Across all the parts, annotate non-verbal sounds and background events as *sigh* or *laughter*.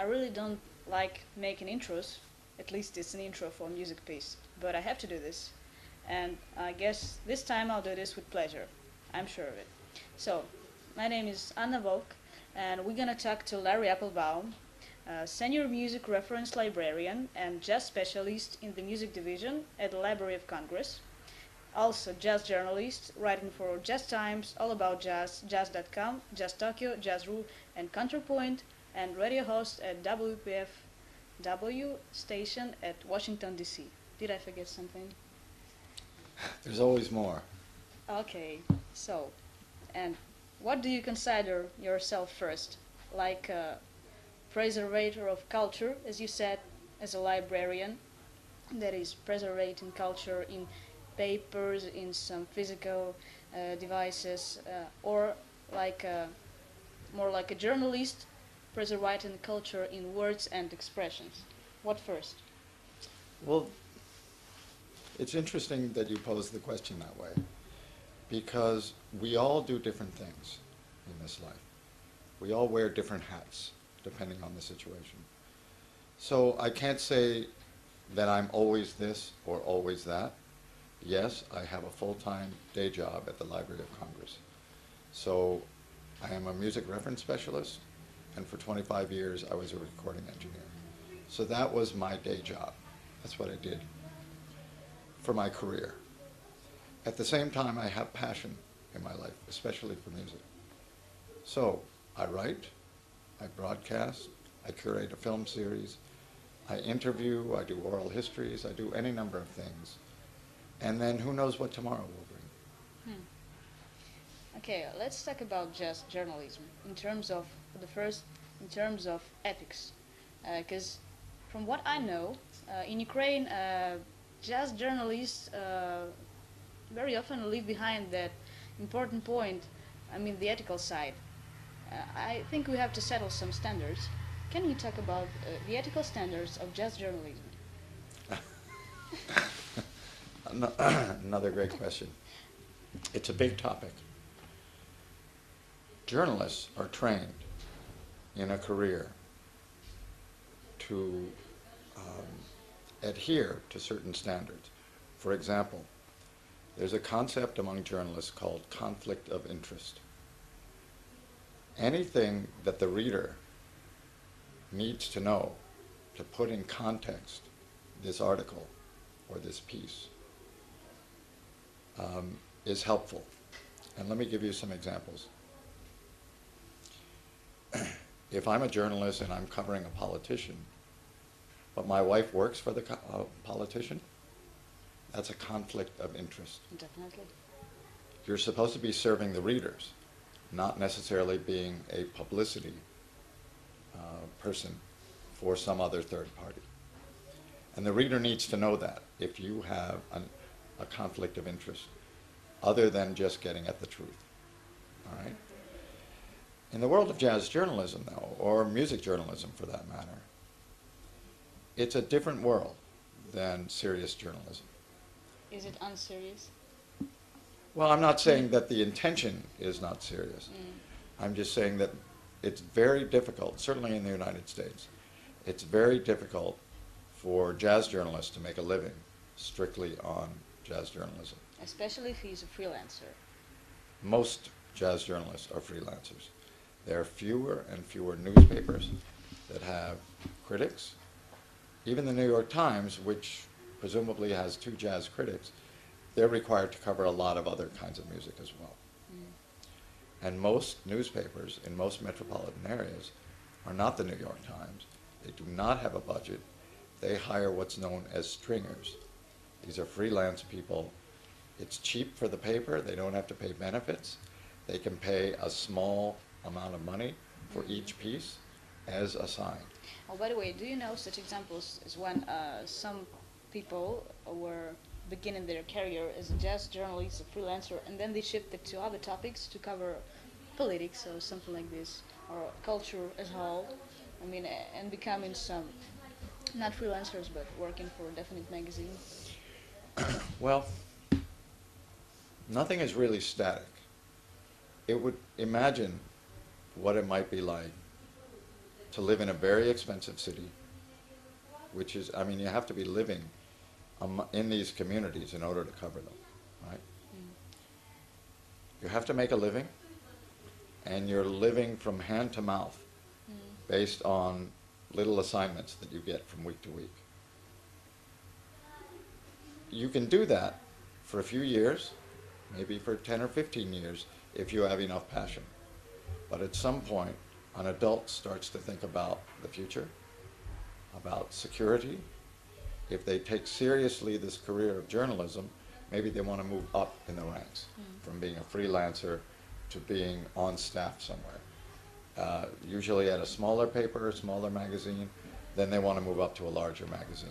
I really don't like making intros. At least it's an intro for a music piece. But I have to do this. And I guess this time I'll do this with pleasure. I'm sure of it. So, my name is Anna Volk, and we're gonna talk to Larry Appelbaum, senior music reference librarian and jazz specialist in the music division at the Library of Congress. Also, jazz journalist, writing for Jazz Times, All About Jazz, Jazz.com, Jazz Tokyo, Jazz.ru, and Counterpoint, and radio host at WPF W station at Washington, D.C. Did I forget something? *laughs* There's always more. Okay, so, and what do you consider yourself first? Like a preservator of culture, as you said, as a librarian, that is preserving culture in papers, in some physical uh, devices, uh, or like a, more like a journalist, preserving culture in words and expressions. What first? Well, it's interesting that you pose the question that way because we all do different things in this life. We all wear different hats depending on the situation. So I can't say that I'm always this or always that. Yes, I have a full-time day job at the Library of Congress. So I am a music reference specialist, and for 25 years I was a recording engineer. So that was my day job. That's what I did for my career. At the same time, I have passion in my life, especially for music. So I write, I broadcast, I curate a film series, I interview, I do oral histories, I do any number of things. And then who knows what tomorrow will bring. Hmm. Okay, let's talk about just journalism in terms of the first, in terms of ethics, because uh, from what I know, uh, in Ukraine, uh, jazz journalists uh, very often leave behind that important point. I mean, the ethical side. Uh, I think we have to settle some standards. Can you talk about uh, the ethical standards of just journalism? *laughs* *coughs* Another great question. It's a big topic. Journalists are trained in a career to um, adhere to certain standards. For example, there's a concept among journalists called conflict of interest. Anything that the reader needs to know to put in context this article or this piece um, is helpful. And let me give you some examples. *clears throat* if I'm a journalist and I'm covering a politician, but my wife works for the uh, politician, that's a conflict of interest. Definitely. You're supposed to be serving the readers, not necessarily being a publicity uh, person for some other third party. And the reader needs to know that if you have an, a conflict of interest, other than just getting at the truth. All right? In the world of jazz journalism, though, or music journalism for that matter, it's a different world than serious journalism. Is it unserious? Well, I'm not saying that the intention is not serious. Mm. I'm just saying that it's very difficult, certainly in the United States, it's very difficult for jazz journalists to make a living strictly on jazz journalism. Especially if he's a freelancer. Most jazz journalists are freelancers. There are fewer and fewer newspapers that have critics. Even the New York Times, which presumably has two jazz critics, they're required to cover a lot of other kinds of music as well. Mm. And most newspapers in most metropolitan areas are not the New York Times. They do not have a budget. They hire what's known as stringers. These are freelance people. It's cheap for the paper. They don't have to pay benefits. They can pay a small amount of money for mm-hmm. each piece as assigned. Oh, by the way, do you know such examples as when uh, some people were beginning their career as a jazz journalist, a freelancer, and then they shifted to other topics to cover politics or something like this, or culture as a whole. I mean, and becoming some, not freelancers, but working for a definite magazine. *coughs* well, nothing is really static. It would imagine what it might be like to live in a very expensive city, which is, I mean, you have to be living in these communities in order to cover them, right? You have to make a living, and you're living from hand to mouth based on little assignments that you get from week to week. You can do that for a few years, maybe for 10 or 15 years, if you have enough passion. But at some point, an adult starts to think about the future, about security. If they take seriously this career of journalism, maybe they want to move up in the ranks from being a freelancer to being on staff somewhere. Uh, usually at a smaller paper, a smaller magazine, then they want to move up to a larger magazine,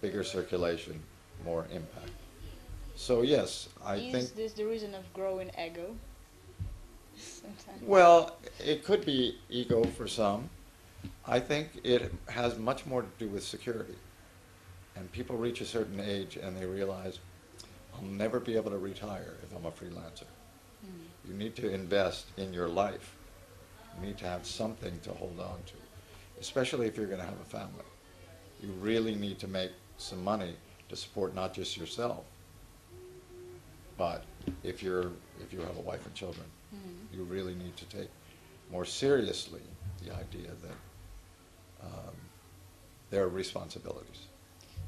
bigger circulation, more impact. So yes, I Is think. this the reason of growing ego? Sometimes. Well, it could be ego for some. I think it has much more to do with security. And people reach a certain age and they realize, I'll never be able to retire if I'm a freelancer. Mm. You need to invest in your life. You need to have something to hold on to, especially if you're going to have a family. You really need to make some money to support not just yourself, but if you're if you have a wife and children, Mhm. you really need to take more seriously the idea that um, there are responsibilities.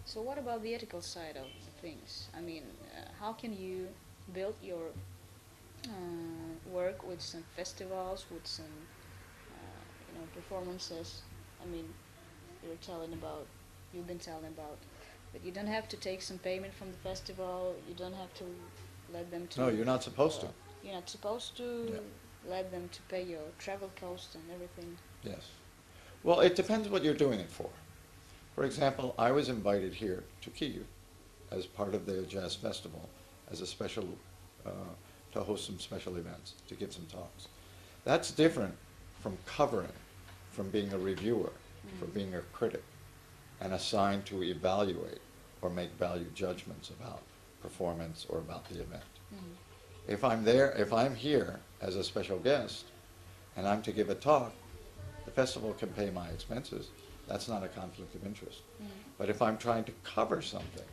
So what about the ethical side of things? I mean, uh, how can you build your uh, work with some festivals, with some uh, you know performances? I mean, you're telling about, you've been telling about, but you don't have to take some payment from the festival. You don't have to let them to. No, you're not supposed to. You're not supposed to let them to pay your travel costs and everything. Yes. Well, it depends what you're doing it for. For example, I was invited here to Kyiv as part of their jazz festival as a special, uh, to host some special events, to give some talks. That's different from covering, from being a reviewer, from Mm. being a critic, and assigned to evaluate or make value judgments about performance or about the event. Mhm. If I'm there, if I'm here as a special guest and I'm to give a talk, the festival can pay my expenses. That's not a conflict of interest. Mhm. But if I'm trying to cover something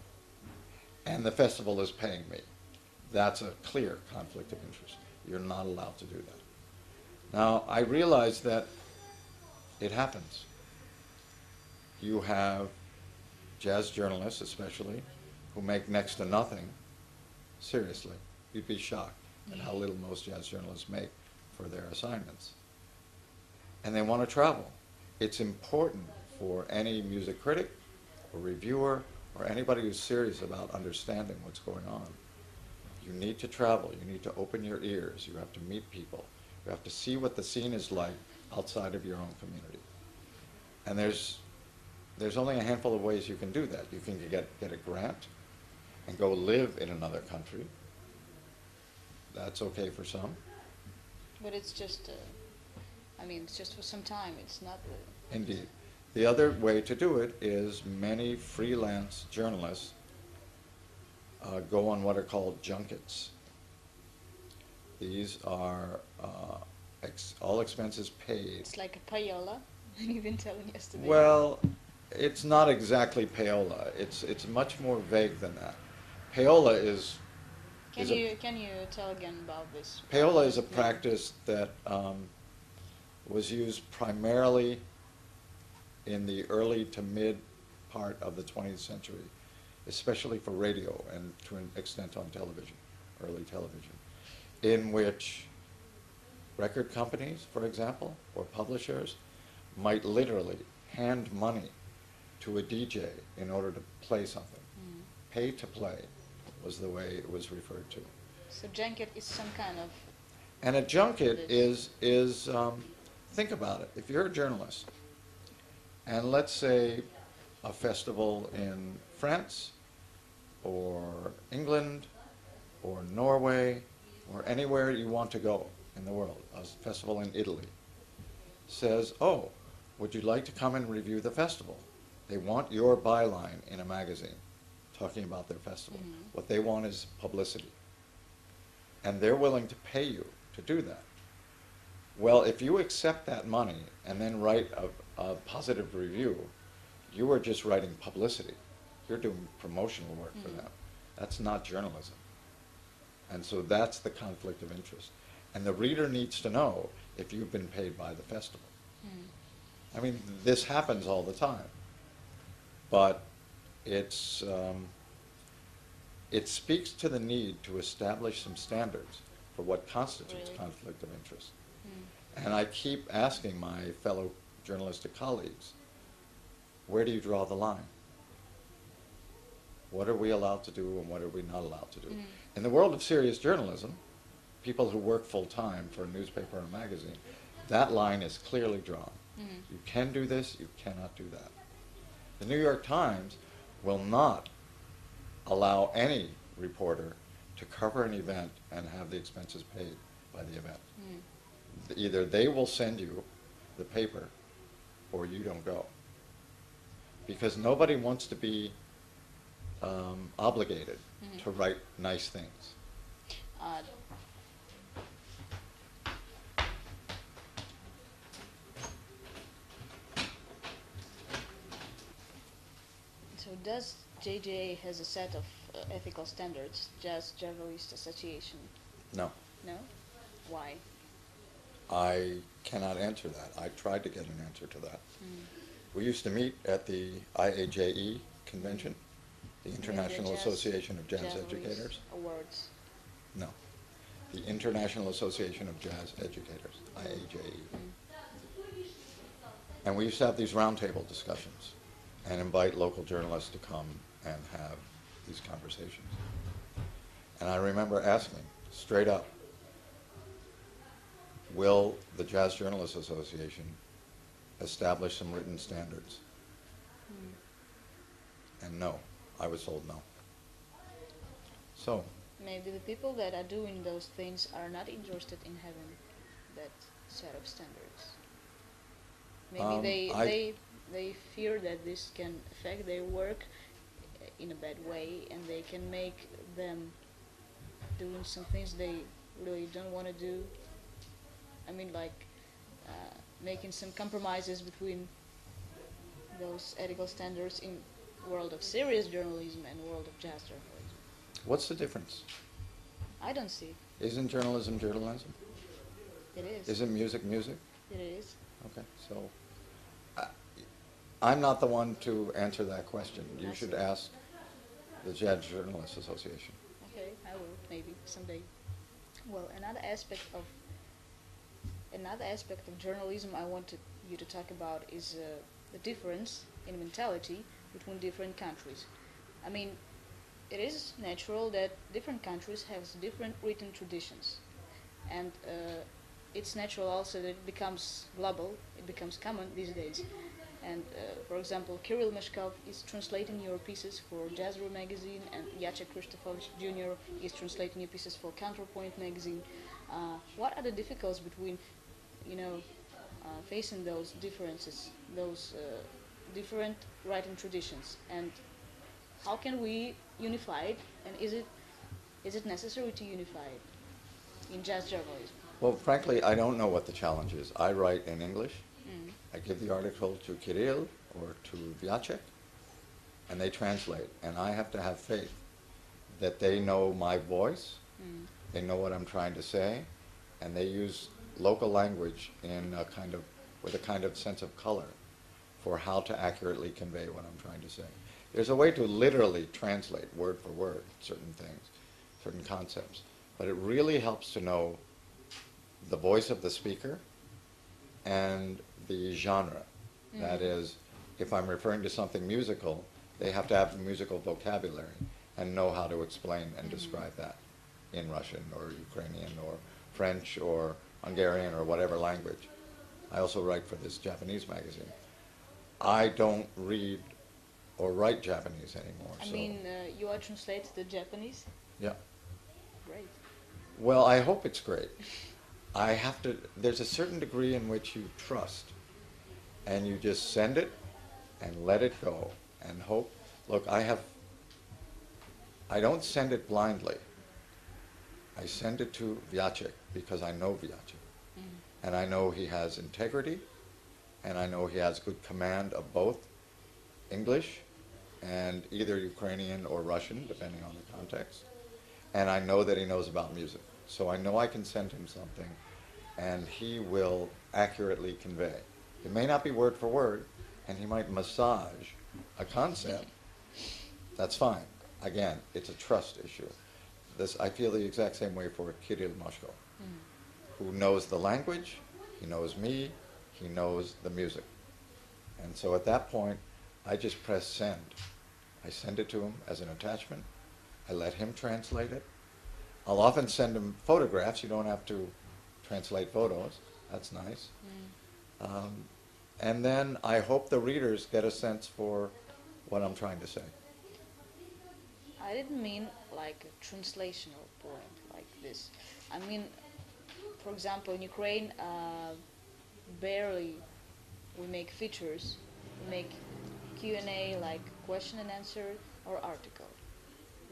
and the festival is paying me, that's a clear conflict of interest. You're not allowed to do that. Now, I realize that it happens. You have jazz journalists, especially, who make next to nothing. Seriously, you'd be shocked at how little most jazz journalists make for their assignments. And they want to travel. It's important for any music critic or reviewer or anybody who's serious about understanding what's going on. You need to travel. You need to open your ears. You have to meet people. You have to see what the scene is like outside of your own community. And there's there's only a handful of ways you can do that. You can get get a grant and go live in another country. That's okay for some. But it's just, uh, I mean, it's just for some time. It's not the. Indeed. The other way to do it is many freelance journalists uh, go on what are called junkets. These are uh, ex- all expenses paid. It's like a payola. *laughs* You've been telling yesterday. Well, it's not exactly payola. It's it's much more vague than that. Payola is can is a- you can you tell again about this? Payola is a practice that um, was used primarily in the early to mid part of the 20th century, especially for radio and to an extent on television, early television, in which record companies, for example, or publishers might literally hand money to a DJ in order to play something. Mm. Pay to play was the way it was referred to. So junket is some kind of. And a junket is, is, um, think about it, if you're a journalist, and let's say a festival in France, or England, or Norway, or anywhere you want to go in the world, a festival in Italy, says, oh, would you like to come and review the festival? They want your byline in a magazine, talking about their festival. Mhm. What they want is publicity and they're willing to pay you to do that. Well, if you accept that money and then write a, a positive review, you are just writing publicity. You're doing promotional work for Mhm. them. That's not journalism. And so that's the conflict of interest. And the reader needs to know if you've been paid by the festival. Mm. I mean, this happens all the time. But it's, um, it speaks to the need to establish some standards for what constitutes Really? conflict of interest. Mm. And I keep asking my fellow journalistic colleagues, where do you draw the line? What are we allowed to do and what are we not allowed to do? Mm. In the world of serious journalism, people who work full-time for a newspaper or a magazine, that line is clearly drawn. Mm. You can do this, you cannot do that. The New York Times will not allow any reporter to cover an event and have the expenses paid by the event. Mm. Either they will send you the paper or you don't go. Because nobody wants to be um, obligated Mhm. to write nice things. Odd. So does JJA has a set of uh, ethical standards, Jazz Journalist Association? No, No? Why? I cannot answer that. I tried to get an answer to that. Mm. We used to meet at the IAJE convention, the International Jazz Association of Jazz Educators. Awards. No, the International Association of Jazz Educators, IAJE. Mm. And we used to have these roundtable discussions and invite local journalists to come and have these conversations. And I remember asking, straight up, will the Jazz Journalists Association establish some written standards? Mm. And no, I was told no. So, Maybe the people that are doing those things are not interested in having that set of standards. Maybe Um, they I- they they fear that this can affect their work in a bad way, and they can make them doing some things they really don't want to do. I mean, like uh, making some compromises between those ethical standards in world of serious journalism and world of jazz journalism. what's the difference? I don't see. Isn't journalism journalism? It is. Isn't music music? It is. Okay, so I'm not the one to answer that question. You should ask the Jazz Journalists Association. Okay, I will maybe someday. Well, another aspect of another aspect of journalism I wanted you to talk about is uh, the difference in mentality between different countries. I mean, it is natural that different countries have different written traditions, and uh, it's natural also that it becomes global. It becomes common these days. And uh, for example, Kirill Moshkov is translating your pieces for Jazz.ru magazine, and Jacek Krzysztofowicz Jr. is translating your pieces for Counterpoint magazine. Uh, what are the difficulties between, you know, uh, facing those differences, those uh, different writing traditions, and how can we unify it? And is it is it necessary to unify it in jazz journalism? Well, frankly, I don't know what the challenge is. I write in English. Mm. I give the article to Kirill or to Vyacek, and they translate. And I have to have faith that they know my voice, Mm. they know what I'm trying to say, and they use local language in a kind of, with a kind of sense of color for how to accurately convey what I'm trying to say. There's a way to literally translate word for word certain things, certain concepts, but it really helps to know the voice of the speaker and the genre. That Mhm. is, if I'm referring to something musical, they have to have the musical vocabulary and know how to explain and Mhm. describe that in Russian or Ukrainian or French or Hungarian or whatever language. I also write for this Japanese magazine. I don't read or write Japanese anymore. I so, mean, uh, you are translated to Japanese. yeah. Great. Well, I hope it's great. *laughs* I have to, there's a certain degree in which you trust, and you just send it and let it go and hope. Look, I have, I don't send it blindly. I send it to Vyacek because I know Vyacek. Mm. And I know he has integrity, and I know he has good command of both English and either Ukrainian or Russian, depending on the context. And I know that he knows about music. So I know I can send him something and he will accurately convey. It may not be word for word, and he might massage a concept. That's fine. Again, it's a trust issue. This, I feel the exact same way for Kirill Moshkov, hmm. who knows the language, he knows me, he knows the music. And so at that point, I just press send. I send it to him as an attachment. I let him translate it. I'll often send him photographs. You don't have to translate photos. That's nice. Hmm. Um, and then I hope the readers get a sense for what I'm trying to say. I didn't mean like a translational point like this. I mean, for example, in Ukraine, uh, barely we make features. We make Q and A like question and answer or article.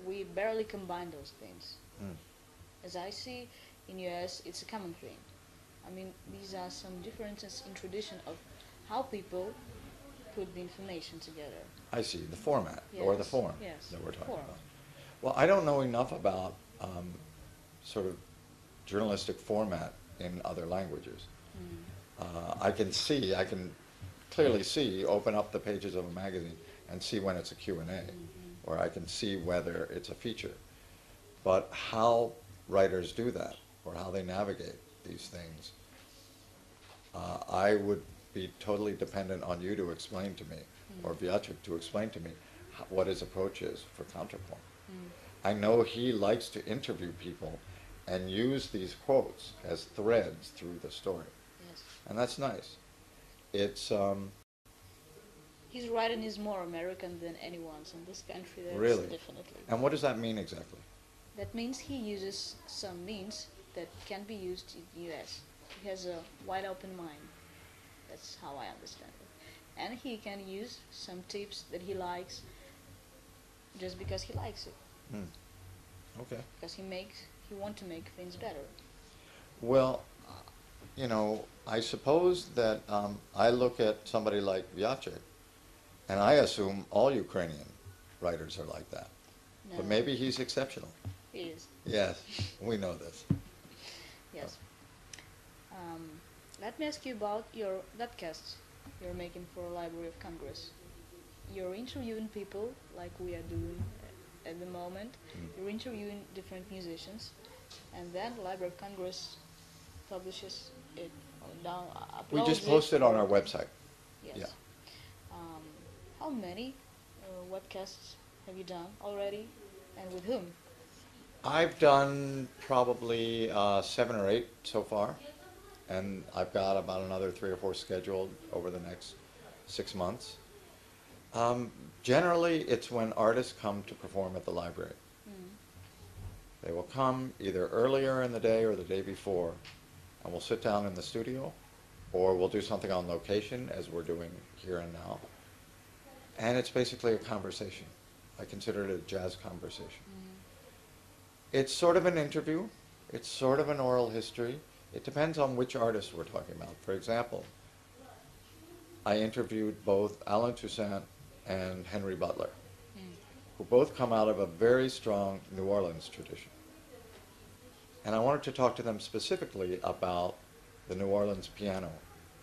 We barely combine those things. Mm. As I see, in US, it's a common thing. I mean, these are some differences in tradition of how people put the information together. I see the format or the form yes, that we're talking form. about. Well, I don't know enough about um, sort of journalistic format in other languages. Mm. Uh, I can see, I can clearly see, open up the pages of a magazine and see when it's a Q and A, or I can see whether it's a feature. But how writers do that, or how they navigate these things, uh, I would be totally dependent on you to explain to me, or Viacek to explain to me, ho- what his approach is for counterpoint. I know he likes to interview people and use these quotes as threads through the story, Yes. and that's nice. It's um, His writing is more American than anyone's in this country. That's Really? Definitely. and what does that mean exactly? That means he uses some means that can be used in the US. He has a wide open mind. That's how I understand it. And he can use some tips that he likes just because he likes it. Hmm. Okay. Because he makes he want to make things better. Well, you know, I suppose that um, I look at somebody like Viacek, and I assume all Ukrainian writers are like that. No. But maybe he's exceptional. He is. Yes, we know this. Yes. Let me ask you about your webcasts you're making for Library of Congress. You're interviewing people like we are doing at the moment. Mm. You're interviewing different musicians, and then Library of Congress publishes it down. We just uploads it posted on our website. Yes. yeah. Um, how many uh, webcasts have you done already, and with whom? I've done probably uh, seven or eight so far, and I've got about another three or four scheduled over the next six months. Um, generally, it's when artists come to perform at the library. Mm. They will come either earlier in the day or the day before, and we'll sit down in the studio, or we'll do something on location, as we're doing here and now. And it's basically a conversation. I consider it a jazz conversation. Mm. It's sort of an interview. It's sort of an oral history. It depends on which artist we're talking about. For example, I interviewed both Allen Toussaint and Henry Butler, Mm. who both come out of a very strong New Orleans tradition. And I wanted to talk to them specifically about the New Orleans piano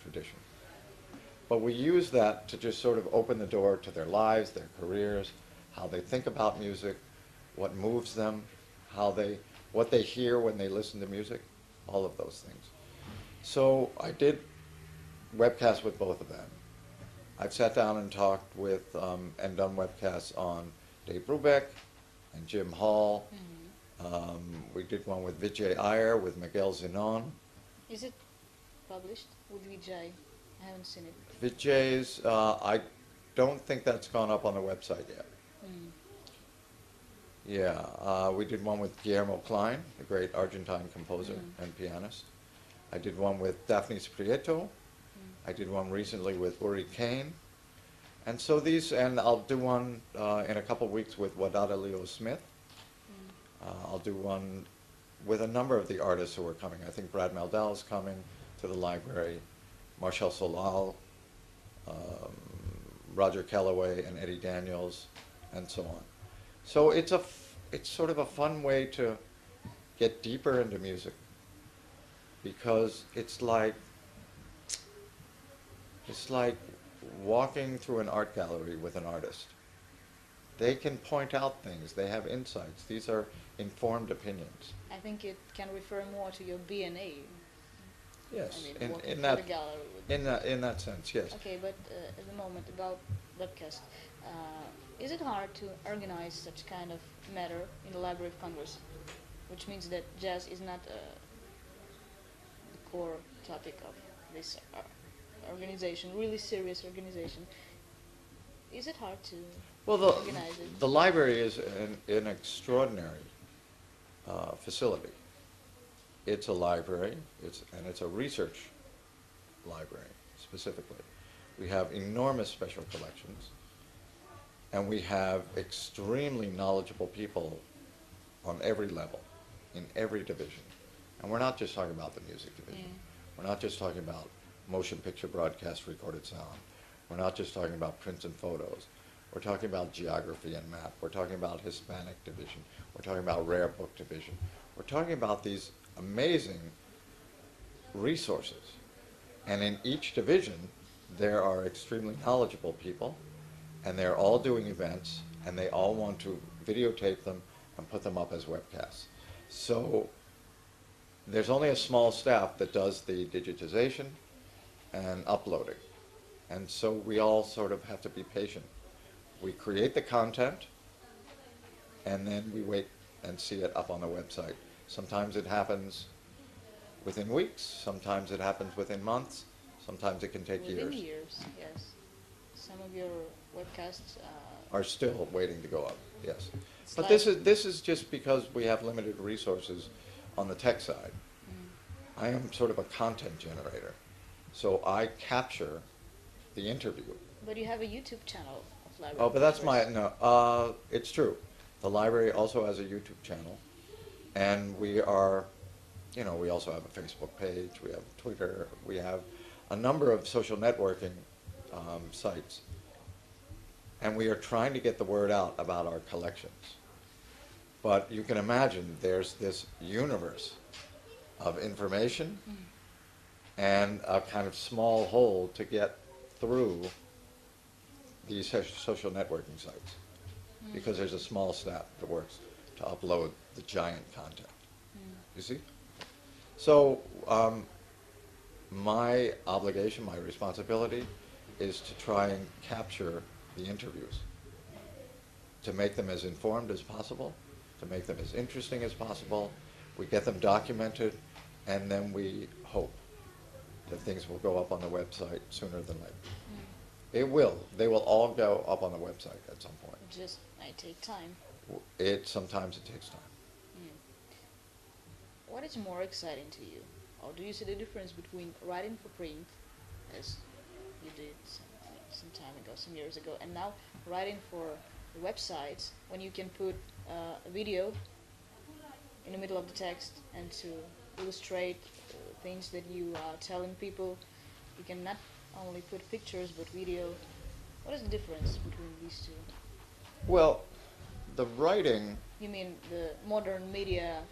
tradition. But we use that to just sort of open the door to their lives, their careers, how they think about music, what moves them, how they, what they hear when they listen to music, all of those things. So I did webcasts with both of them. I've sat down and talked with, um, and done webcasts on Dave Brubeck and Jim Hall. Mhm. Um, we did one with Vijay Iyer, with Miguel Zenon. Is it published with Vijay? I haven't seen it. Vijay's, uh, I don't think that's gone up on the website yet. Yeah, uh, we did one with Guillermo Klein, the great Argentine composer Mm. and pianist. I did one with Dafnis Prieto. Mm. I did one recently with Uri Caine. And so these, and I'll do one uh, in a couple weeks with Wadada Leo Smith. Mm. Uh, I'll do one with a number of the artists who are coming. I think Brad Mehldau is coming to the library. Martial Solal um, Roger Kellaway and Eddie Daniels, and so on. So it's a, f- it's sort of a fun way to get deeper into music because it's like, it's like walking through an art gallery with an artist. They can point out things, they have insights. These are informed opinions. I think it can refer more to your BNA. Yes, I mean, in, in that, the gallery with in that, in that sense, yes. Okay, but uh, at the moment about webcast, uh, is it hard to organize such kind of matter in the Library of Congress, which means that jazz is not uh, the core topic of this uh, organization, really serious organization. Is it hard to Well, the, organize it? the library is an, an extraordinary uh, facility. It's a library, it's, and it's a research library specifically. We have enormous special collections, and we have extremely knowledgeable people on every level, in every division. And we're not just talking about the music division. We're not just talking about motion picture broadcast recorded sound. We're not just talking about prints and photos. We're talking about geography and map. We're talking about Hispanic division. We're talking about rare book division. We're talking about these amazing resources. And in each division, there are extremely knowledgeable people, and they're all doing events, and they all want to videotape them and put them up as webcasts. So there's only a small staff that does the digitization and uploading. And so we all sort of have to be patient. We create the content, and then we wait and see it up on the website. Sometimes it happens within weeks, sometimes it happens within months, sometimes it can take Within years. years, yes. Some of your webcasts uh, Are still waiting to go up, yes. But this is, this is just because we have limited resources on the tech side. mm, I am sort of a content generator, so I capture the interview. But you have a YouTube channel of Library. Oh, but that's my, no, uh, it's true. The library also has a YouTube channel, and we are, you know, we also have a Facebook page, we have Twitter, we have a number of social networking, um, sites. And we are trying to get the word out about our collections. But you can imagine, there's this universe of information and a kind of small hole to get through these social networking sites. Because there's a small staff that works to upload the giant content, you see? So, um, my obligation, my responsibility is to try and capture the interviews. To make them as informed as possible, to make them as interesting as possible. We get them documented, and then we hope that things will go up on the website sooner than later. Mm. It will. They will all go up on the website at some point. It just might take time. It, sometimes it takes time. Mm. What is more exciting to you? Or do you see the difference between writing for print, as you did some, time ago, some years ago, and now writing for websites when you can put uh, a video in the middle of the text and to illustrate uh, things that you are telling people? You can not only put pictures but video. What is the difference between these two? Well, the writing, You mean the modern media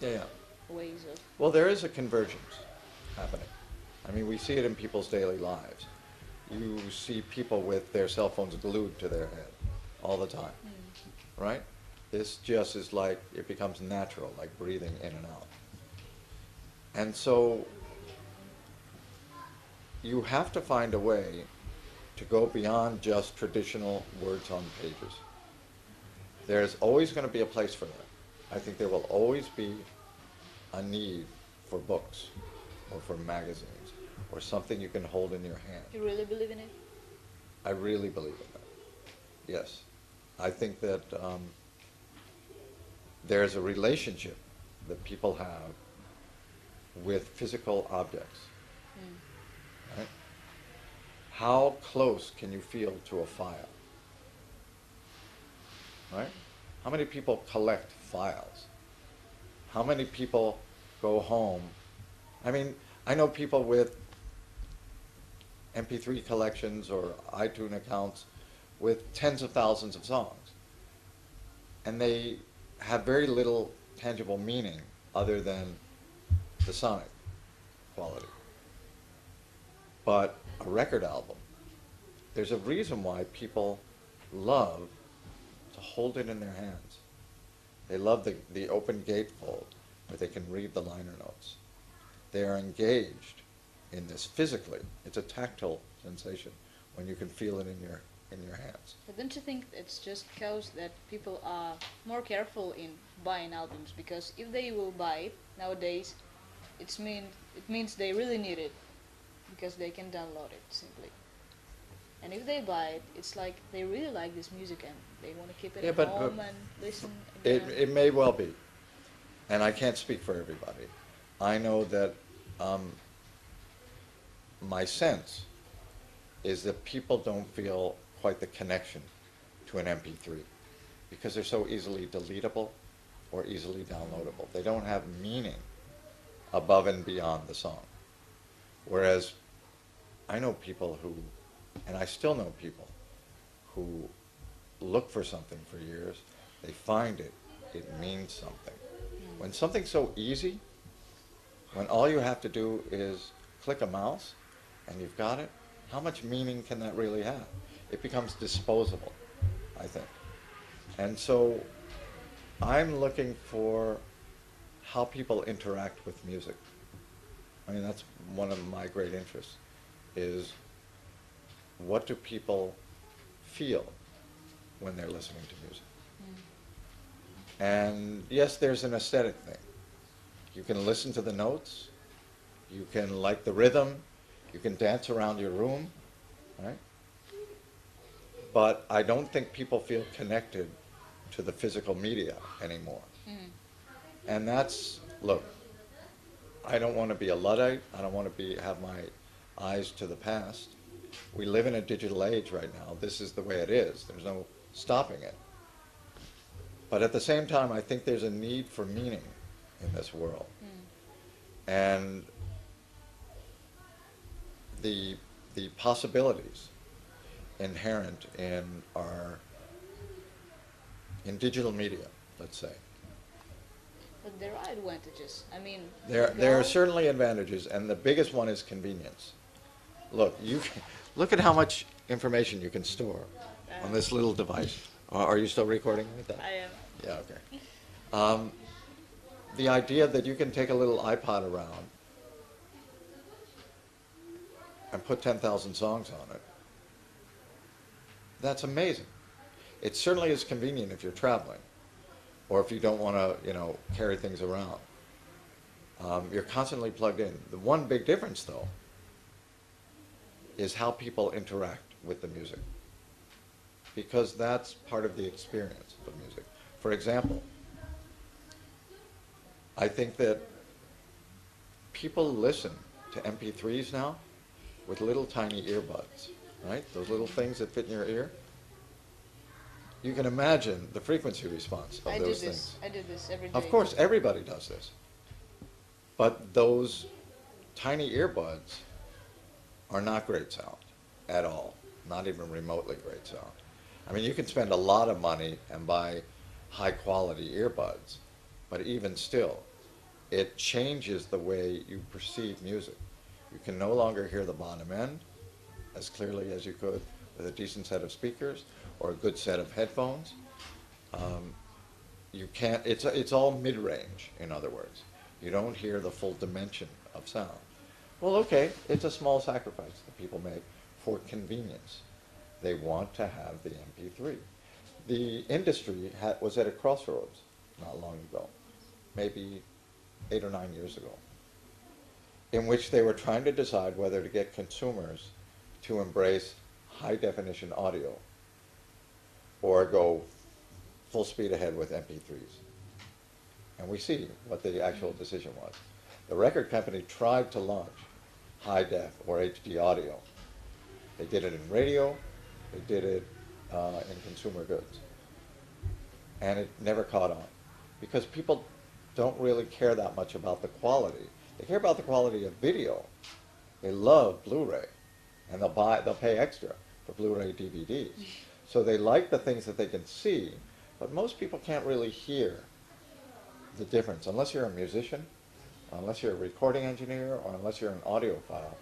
yeah, yeah. ways of Well, there is a convergence happening. I mean, we see it in people's daily lives. You see people with their cell phones glued to their head all the time, Mm. right? This just is like, it becomes natural, like breathing in and out. And so you have to find a way to go beyond just traditional words on pages. There's always going to be a place for that. I think there will always be a need for books or for magazines or something you can hold in your hand. You really believe in it? I really believe in it. Yes. I think that um, there's a relationship that people have with physical objects. Mm. Right? How close can you feel to a file? Right? How many people collect files? How many people go home? I mean, I know people with MP3 collections or iTunes accounts with tens of thousands of songs. And they have very little tangible meaning other than the sonic quality. But a record album, there's a reason why people love to hold it in their hands. They love the, the open gatefold where they can read the liner notes. They are engaged in this physically. It's a tactile sensation when you can feel it in your in your hands. But don't you think it's just because that people are more careful in buying albums? Because if they will buy it nowadays, it's mean it means they really need it because they can download it simply. And if they buy it, it's like they really like this music and they want to keep it Yeah, at but- home but and listen. It, again. it may well be, and I can't speak for everybody. I know that um, my sense is that people don't feel quite the connection to an MP3 because they're so easily deletable or easily downloadable. They don't have meaning above and beyond the song. Whereas I know people who, and I still know people who look for something for years, they find it, it means something. When something's so easy, when all you have to do is click a mouse and you've got it, how much meaning can that really have? It becomes disposable, I think. And so I'm looking for how people interact with music. I mean, that's one of my great interests, is what do people feel when they're listening to music? Hmm. And yes, there's an aesthetic thing. You can listen to the notes, you can like the rhythm, you can dance around your room, right? But I don't think people feel connected to the physical media anymore. Mhm. And that's, look, I don't want to be a Luddite. I don't want to be, have my eyes to the past. We live in a digital age right now. This is the way it is. There's no stopping it. But at the same time, I think there's a need for meaning in this world. Mm. And the, the possibilities inherent in our, in digital media, let's say. But there are advantages. I mean, There, there are certainly advantages, and the biggest one is convenience. Look, you, can- look at how much information you can store on this little device. Are you still recording with that? I am. Yeah, okay. Um, the idea that you can take a little iPod around and put 10,000 songs on it, that's amazing. It certainly is convenient if you're traveling or if you don't want to, you know, carry things around. Um, you're constantly plugged in. The one big difference, though, is how people interact with the music because that's part of the experience of music. For example, I think that people listen to MP3s now with little tiny earbuds, right? Those little things that fit in your ear. You can imagine the frequency response of I do those this. things. I do this every day. Of course, everybody does this. But those tiny earbuds are not great sound at all, not even remotely great sound. I mean, you can spend a lot of money and buy high quality earbuds, but even still, it changes the way you perceive music. You can no longer hear the bottom end as clearly as you could with a decent set of speakers or a good set of headphones. Um, you can't, it's, it's all mid-range, in other words. You don't hear the full dimension of sound. Well, okay, it's a small sacrifice that people make for convenience. They want to have the MP3. The industry was at a crossroads not long ago, maybe eight or nine years ago, in which they were trying to decide whether to get consumers to embrace high definition audio or go full speed ahead with MP3s. And we see what the actual decision was. The record company tried to launch high def or HD audio. They did it in radio, they did it uh, in consumer goods. And it never caught on because people don't really care that much about the quality. They care about the quality of video. They love Blu ray, and they'll buy, they'll pay extra for Blu-ray DVDs. So they like the things that they can see, but most people can't really hear the difference unless you're a musician, unless you're a recording engineer, or unless you're an audiophile.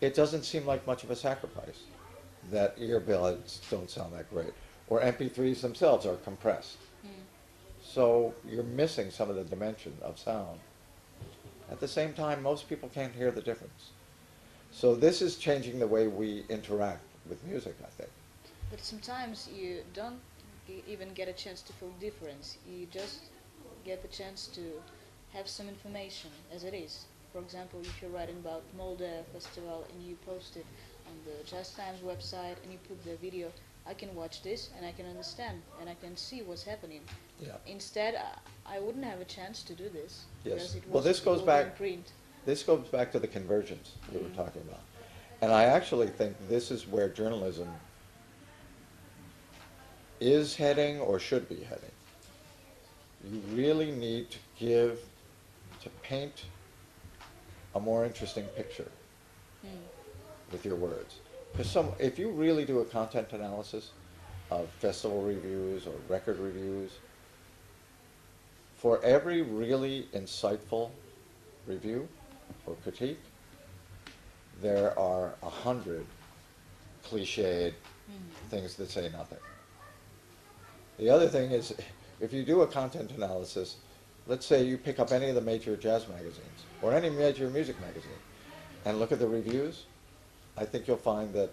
It doesn't seem like much of a sacrifice that earbuds don't sound that great, or MP3s themselves are compressed. Hmm. So you're missing some of the dimension of sound. At the same time, most people can't hear the difference. So this is changing the way we interact with music, I think. But sometimes you don't even get a chance to feel difference. You just get the chance to have some information as it is. For example, if you're writing about Molde Festival and you post it on the Jazz Times website and you put the video, I can watch this and I can understand and I can see what's happening. Yeah. Instead, I, I wouldn't have a chance to do this. Yes. Because it Well, this goes back- print. This goes back to the convergence we were Mhm. talking about. And I actually think this is where journalism is heading or should be heading. You really need to give, to paint a more interesting picture Mm. with your words. Because some, if you really do a content analysis of festival reviews or record reviews, for every really insightful review or critique, there are a hundred cliched Mhm. things that say nothing. The other thing is, if you do a content analysis, let's say you pick up any of the major jazz magazines or any major music magazine and look at the reviews, I think you'll find that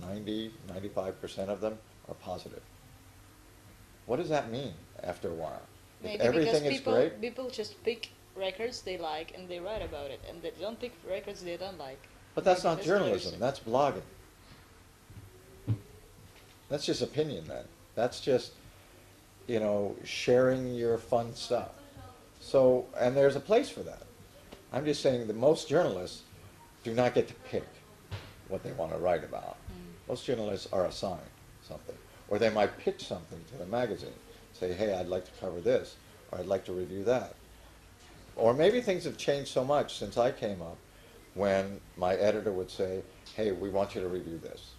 90, 95% of them are positive. What does that mean after a while? Maybe everything because is people, great, people just pick records they like and they write about it, and they don't pick records they don't like. but that's Maybe not journalism, that's blogging. That's just opinion then. That's just, you know, sharing your fun stuff. So, and there's a place for that. I'm just saying that most journalists do not get to pick what they want to write about. Mm. Most journalists are assigned something, or they might pitch something to the magazine. Say, hey, I'd like to cover this, or I'd like to review that. Or maybe things have changed so much since I came up, when my editor would say, hey, we want you to review this.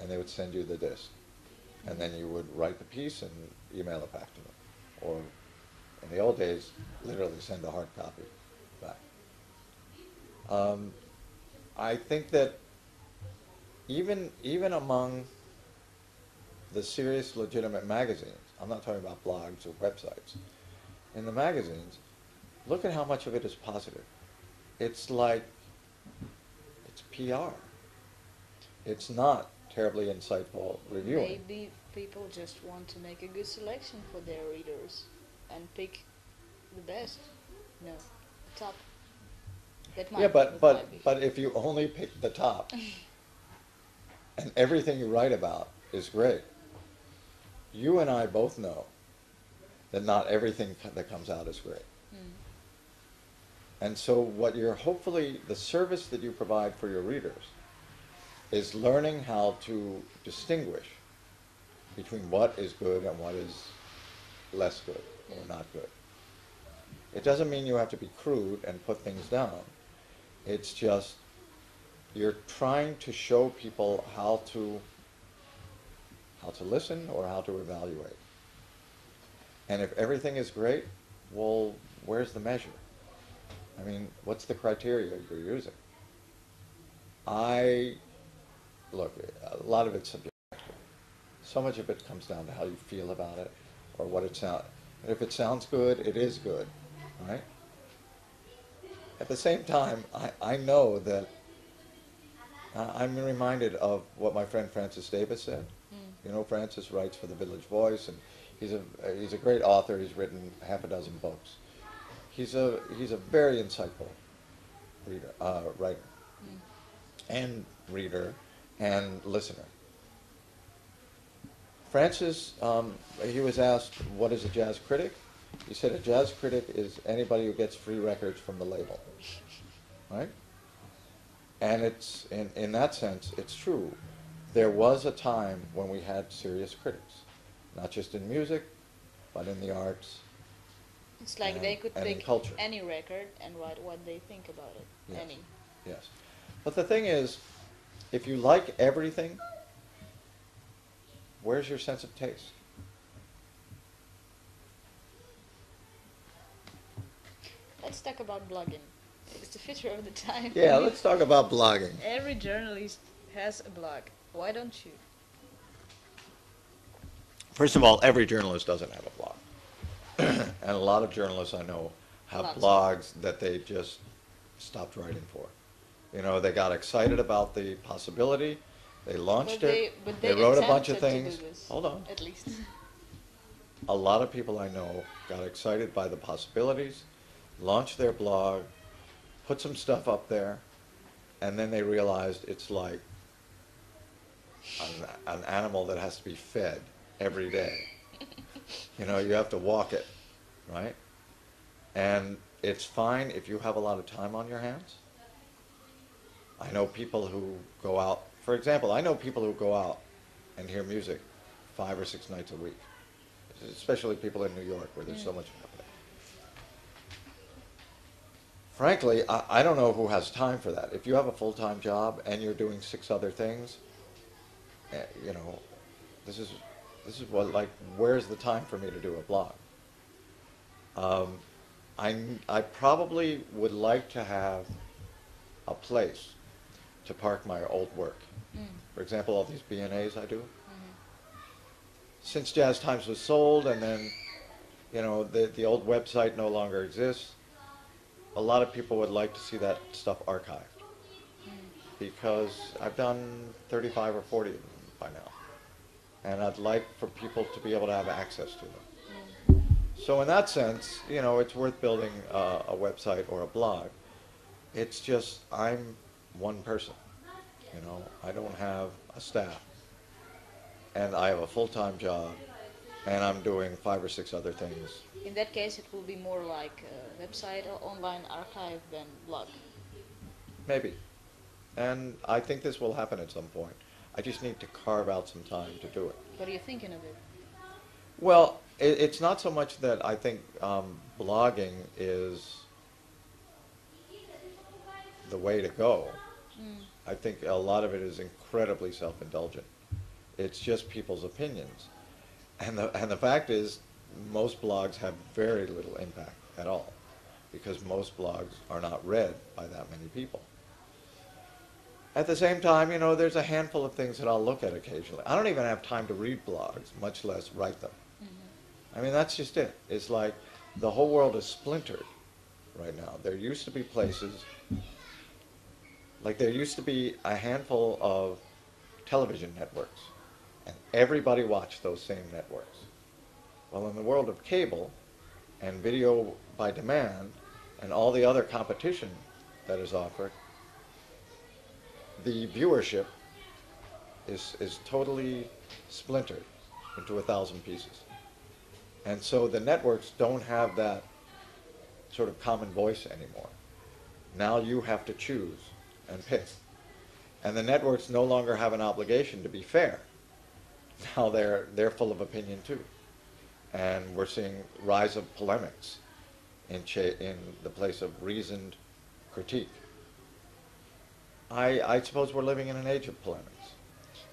And they would send you the disc. And then you would write the piece and email it back to them. Or, in the old days, literally send a hard copy back. Um, I think that even, even among the serious legitimate magazines, I'm not talking about blogs or websites, in the magazines, look at how much of it is positive. It's like, it's PR. It's not terribly insightful reviewing. Maybe people just want to make a good selection for their readers and pick the best. No, the top. That might Yeah, but, that but, might be. but if you only pick the top, *laughs* and everything you write about is great, you and I both know that not everything co- that comes out is great. Mm. And so what you're hopefully, the service that you provide for your readers is learning how to distinguish between what is good and what is less good or not good. It doesn't mean you have to be crude and put things down. It's just you're trying to show people how to how to listen or how to evaluate. And if everything is great, well, where's the measure? I mean, what's the criteria you're using? I, look, a lot of it's subjective. So much of it comes down to how you feel about it or what it sounds. If it sounds good, it is good, right? At the same time, I, I know that uh, I'm reminded of what my friend Francis Davis said. Mm. You know, Francis writes for the Village Voice, and he's a he's a great author. He's written half a dozen books. He's a he's a very insightful reader, uh, writer, Mm. and reader, and listener. Francis, um, he was asked, "What is a jazz critic?" He said, "A jazz critic is anybody who gets free records from the label." Right? And it's in in that sense, it's true. There was a time when we had serious critics, not just in music, but in the arts. It's like they could and pick culture. any record and write what they think about it. Yes. Any. Yes. But the thing is, if you like everything, where's your sense of taste? Let's talk about blogging. It's the future of the time. Yeah, *laughs* let's talk about blogging. Every journalist has a blog. Why don't you? First of all, every journalist doesn't have a blog. *clears throat* and a lot of journalists I know have Lots. blogs that they just stopped writing for. You know, they got excited about the possibility, they launched but they, it, but they they wrote a bunch of things. Hold on. At least. A lot of people I know got excited by the possibilities, launched their blog, put some stuff up there, and then they realized it's like an, an animal that has to be fed every day. *laughs* You know, you have to walk it, right? And it's fine if you have a lot of time on your hands. I know people who go out, for example, I know people who go out and hear music five or six nights a week, especially people in New York where there's mm. so much happening. Frankly, I, I don't know who has time for that. If you have a full-time job and you're doing six other things, eh, you know, this is, this is what, like, where's the time for me to do a blog? Um, I, I probably would like to have a place to park my old work. Mm. For example, all these B and As I do. Mhm. Since Jazz Times was sold and then, you know, the, the old website no longer exists, a lot of people would like to see that stuff archived. Because I've done thirty-five or forty of them by now. And I'd like for people to be able to have access to them. So in that sense, you know, it's worth building a, a website or a blog. It's just, I'm one person, you know, I don't have a staff. And I have a full-time job, and I'm doing five or six other things. In that case, it will be more like a website or online archive than blog. Maybe. And I think this will happen at some point. I just need to carve out some time to do it. What are you thinking of it? Well, it, it's not so much that I think um, blogging is the way to go. Mm. I think a lot of it is incredibly self-indulgent. It's just people's opinions. And the, and the fact is, most blogs have very little impact at all, because most blogs are not read by that many people. At the same time, you know, there's a handful of things that I'll look at occasionally. I don't even have time to read blogs, much less write them. Mhm. I mean, that's just it. It's like the whole world is splintered right now. There used to be places, like there used to be a handful of television networks, and everybody watched those same networks. Well, in the world of cable and video by demand and all the other competition that is offered, the viewership is, is totally splintered into a thousand pieces. And so the networks don't have that sort of common voice anymore. Now you have to choose and pick. And the networks no longer have an obligation to be fair. Now they're, they're full of opinion too. And we're seeing rise of polemics in, cha- in the place of reasoned critique. I, I suppose we're living in an age of polemics.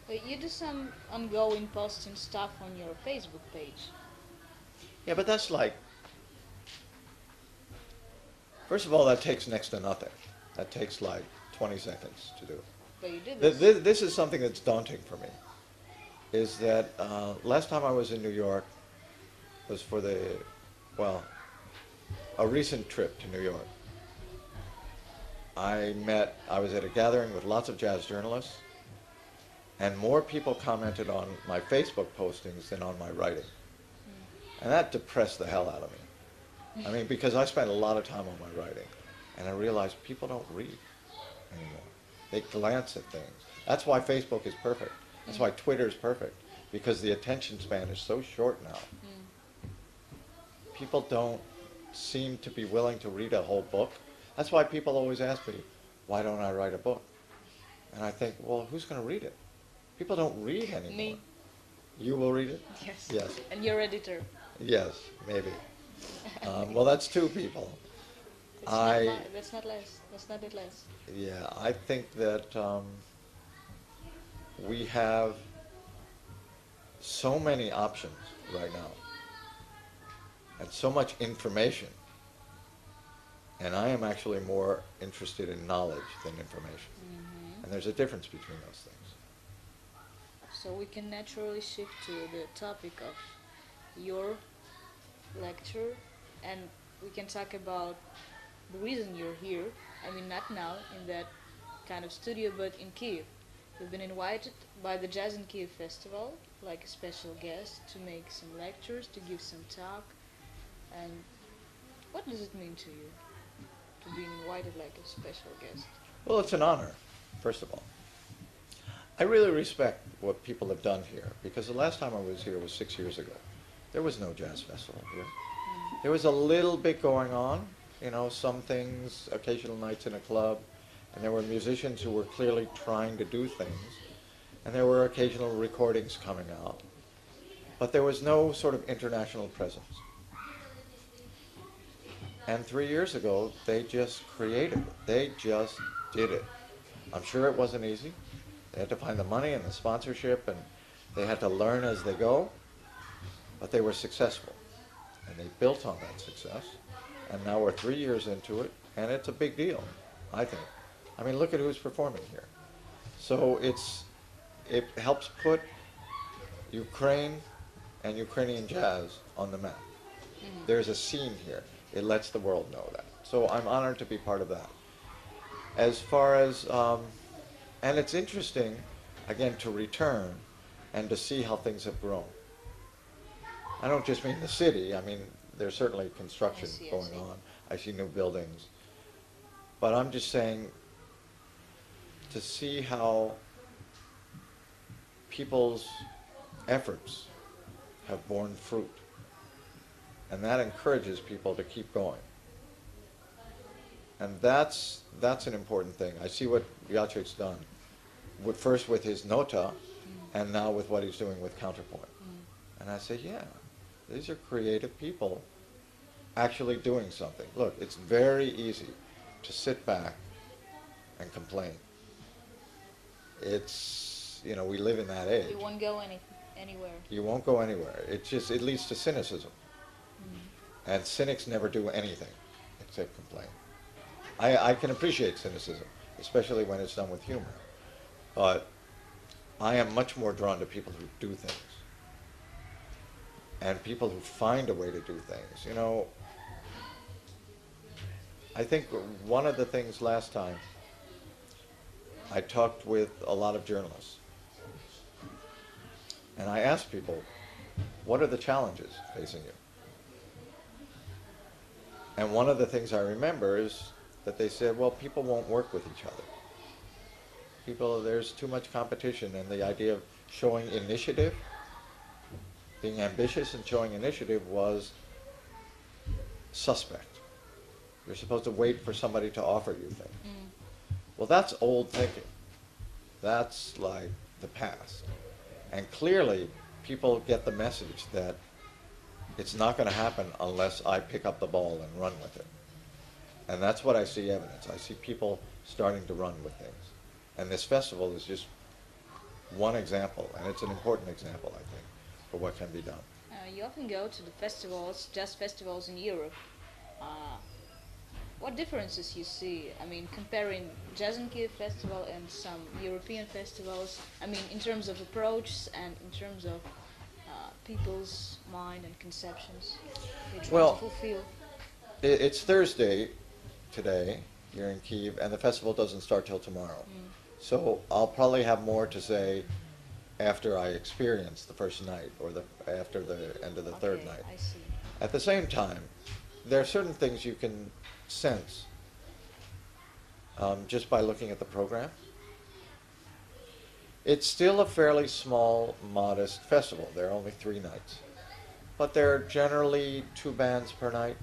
But you do some ongoing posting stuff on your Facebook page. Yeah, but that's like, first of all, that takes next to nothing. That takes like 20 seconds to do. But you do Th- this. This, this is something that's daunting for me. Is that uh, last time I was in New York was for the, well, a recent trip to New York. I met, I was at a gathering with lots of jazz journalists, and more people commented on my Facebook postings than on my writing. And that depressed the hell out of me. I mean, because I spent a lot of time on my writing, and I realized people don't read anymore. They glance at things. That's why Facebook is perfect. That's why Twitter is perfect, because the attention span is so short now. Mm. People don't seem to be willing to read a whole book. That's why people always ask me, why don't I write a book? And I think, well, who's going to read it? People don't read anymore. Me. You will read it? Yes. Yes. And your editor. Yes, maybe. *laughs* Um, well, that's two people. I- not that's not less. That's not it less. Yeah, I think that um, we have so many options right now and so much information. And I am actually more interested in knowledge than information. hmm And there's a difference between those things. So we can naturally shift to the topic of your lecture, and we can talk about the reason you're here. I mean, not now in that kind of studio, but in Kiev. You've been invited by the Jazz in Kiev Festival, like a special guest, to make some lectures, to give some talk. And what does it mean to you to be invited like a special guest? Well, it's an honor, first of all. I really respect what people have done here because the last time I was here was six years ago. There was no jazz festival here. Mm. There was a little bit going on, you know, some things, occasional nights in a club, and there were musicians who were clearly trying to do things, and there were occasional recordings coming out. But there was no sort of international presence. And three years ago, they just created it. They just did it. I'm sure it wasn't easy. They had to find the money and the sponsorship, and they had to learn as they go. But they were successful. And they built on that success. And now we're three years into it, and it's a big deal, I think. I mean, look at who's performing here. So it's, it helps put Ukraine and Ukrainian jazz on the map. There's a scene here. It lets the world know that. So I'm honored to be part of that. As far as, um, and it's interesting, again, to return and to see how things have grown. I don't just mean the city. I mean, there's certainly construction see, going see. on. I see new buildings. But I'm just saying, to see how people's efforts have borne fruit. And that encourages people to keep going. And that's, that's an important thing. I see what Jacek's done, with, first with his nota, and now with what he's doing with Counterpoint. Mm. And I say, yeah, these are creative people actually doing something. Look, it's very easy to sit back and complain. It's, you know, we live in that age. You won't go any anywhere. You won't go anywhere. It just, it leads to cynicism. Mm-hmm. And cynics never do anything except complain. I, I can appreciate cynicism, especially when it's done with humor. But I am much more drawn to people who do things. And people who find a way to do things. You know, I think one of the things last time, I talked with a lot of journalists. And I asked people, what are the challenges facing you? And one of the things I remember is that they said, well, people won't work with each other. People, there's too much competition, and the idea of showing initiative, being ambitious and showing initiative was suspect. You're supposed to wait for somebody to offer you things. Mm. Well, that's old thinking. That's like the past. And clearly, people get the message that it's not going to happen unless I pick up the ball and run with it. And that's what I see evidence. I see people starting to run with things. And this festival is just one example, and it's an important example, I think, for what can be done. Uh, you often go to the festivals, jazz festivals in Europe. Uh, what differences you see? I mean, comparing Jazz in Kiev festival and some European festivals. I mean, in terms of approach and in terms of uh, people's mind and conceptions Well- to fulfill. It, it's Thursday today here in Kiev, and the festival doesn't start till tomorrow. Mm. So I'll probably have more to say after I experience the first night or the after the end of the third night. I see. At the same time, there are certain things you can sense um, just by looking at the program. It's still a fairly small, modest festival. There are only three nights. But there are generally two bands per night,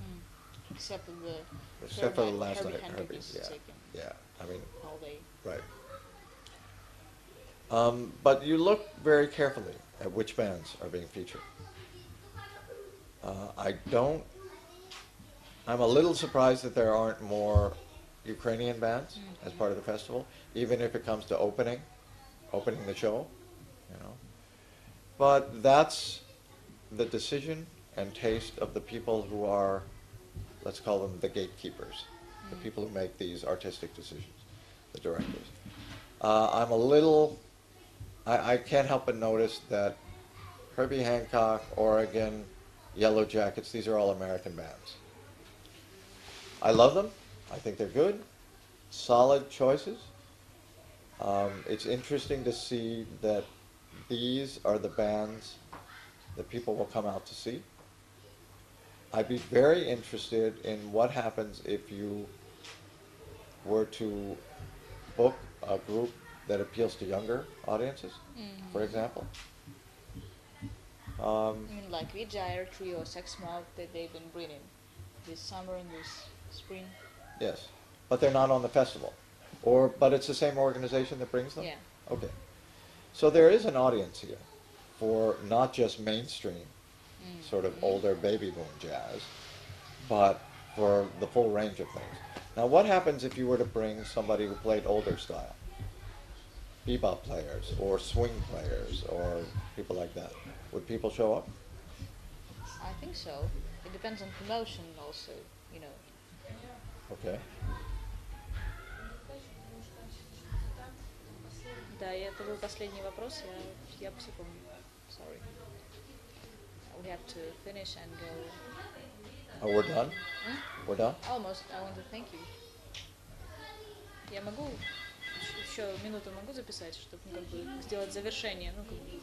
Mm. Except for the except for the night, last Herbie night. Herbie, yeah, yeah. I mean, all day. right. Um, but you look very carefully at which bands are being featured. Uh, I don't. I'm a little surprised that there aren't more Ukrainian bands as part of the festival, even if it comes to opening, opening the show, you know. But that's the decision and taste of the people who are, let's call them the gatekeepers, the people who make these artistic decisions, the directors. Uh, I'm a little, I, I can't help but notice that Herbie Hancock, Oregon, Yellow Jackets, these are all American bands. I love them. I think they're good, solid choices. Um, it's interesting to see that these are the bands that people will come out to see. I'd be very interested in what happens if you were to book a group that appeals to younger audiences, for example. Um, I mean, like Vijay Trio, Sex Mouth that they've been bringing this summer and this spring. yes, but they're not on the festival, or but it's the same organization that brings them. Yeah. Okay, so there is an audience here for not just mainstream, mm. sort of older baby boom jazz, but for the full range of things. Now, what happens if you were to bring somebody who played older style? Bebop players, or swing players, or people like that. Would people show up? I think so. It depends on promotion also, you know. Okay. Да, и это был последний вопрос, я, я все помню. Sorry. We have to finish and go. Oh, we're done? Hmm? We're done? Almost. I want to thank you. Я могу еще минуту могу записать, чтобы ну, как бы сделать завершение, ну как бы.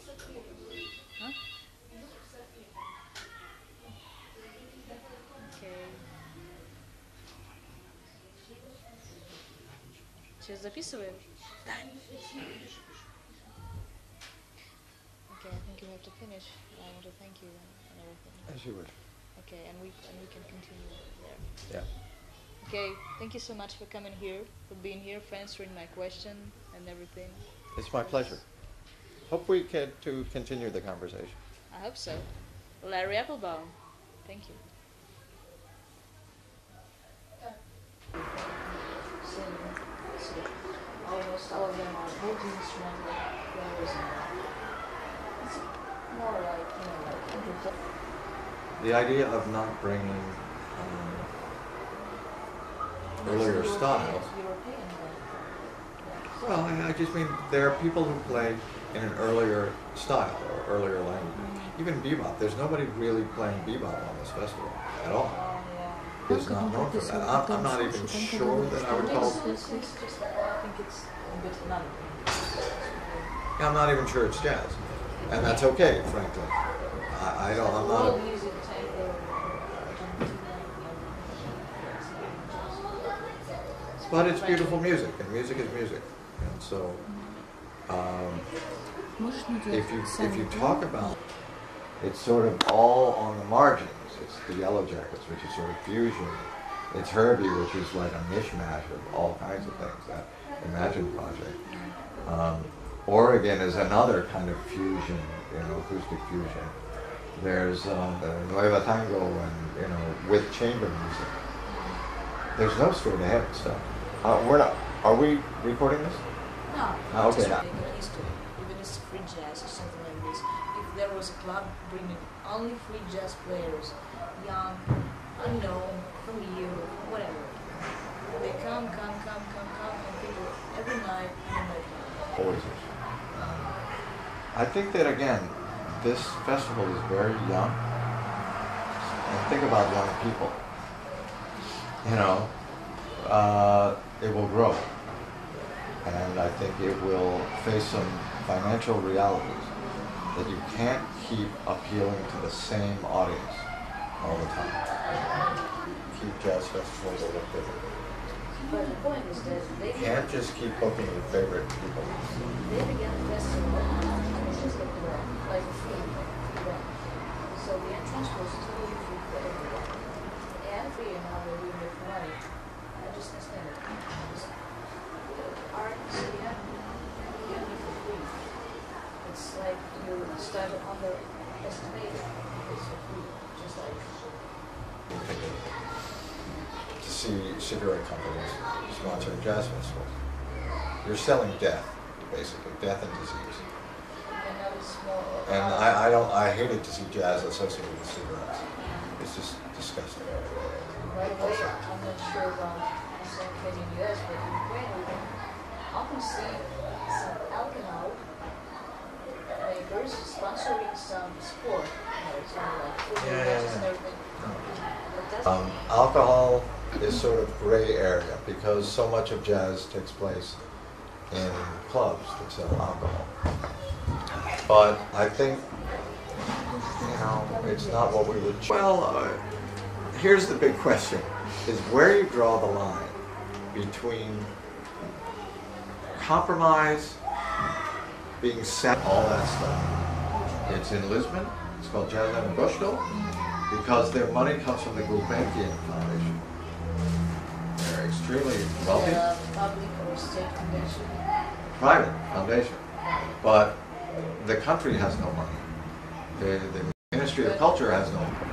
А? Сейчас записываем? Да. Okay, I think you have to finish. I want to thank you and everything. As you wish. Okay, and we and we can continue there. Yeah. Okay, thank you so much for coming here, for being here, for answering my question and everything. It's my pleasure. Hope we get to continue the conversation. I hope so. Larry Appelbaum, thank you. Uh, Almost all of them are players and it's more like, you know, like The idea of not bringing um, earlier styles. European, Well, I, I just mean there are people who play in an earlier style or earlier language. Even bebop. There's nobody really playing bebop on this festival at all. Not for that. I'm, I'm not even sure that I would call. It's, it's just, I think it's a bit another I'm not even sure it's jazz, and that's okay, frankly. I, I don't. I'm not. A, but it's beautiful music, and music is music, and so. Um, if you if you talk about it's sort of all on the margins. It's the Yellow Jackets, which is sort of fusion. It's Herbie, which is like a mishmash of all kinds of things. That Imagine project. Um, Oregon is another kind of fusion, you know, acoustic fusion. There's uh, the Nueva Tango, and you know, with chamber music. There's no straight ahead stuff. Uh, we're not. Are we recording this? No, Ah, okay. Club bringing only free jazz players, young, unknown, from Europe, whatever, they come, come, come, come, come, and people every night, every night. always. I think that again, this festival is very young. And think about young people. You know, uh, it will grow. And I think it will face some financial realities that you can't keep appealing to the same audience all the time. Keep jazz festivals a little different. But the point is that they You can't just keep booking your favorite people. they began the festival and it's just like the like a free. So the entrance was sponsoring jazz festivals. You're selling death, basically, death and disease. And now it's more. And I, I don't, I hated to see jazz associated with cigarettes. It's just disgusting. By the way, I'm not sure about the same thing in the US, but in Ukraine we can often see some alcohol makers sponsoring some sport, you know, like football Yeah, yeah, matches and yeah. everything. Um, alcohol is sort of gray area because so much of jazz takes place in clubs that sell alcohol. But I think, you know, it's not what we would. Well, uh, here's the big question: is where you draw the line between compromise, being set, all that stuff. It's in Lisbon. It's called Jazz em Agosto because their money comes from the Gulbenkian Foundation. Extremely wealthy, uh, public or state foundation. private foundation, but the country has no money. The, the Ministry of Culture has no money.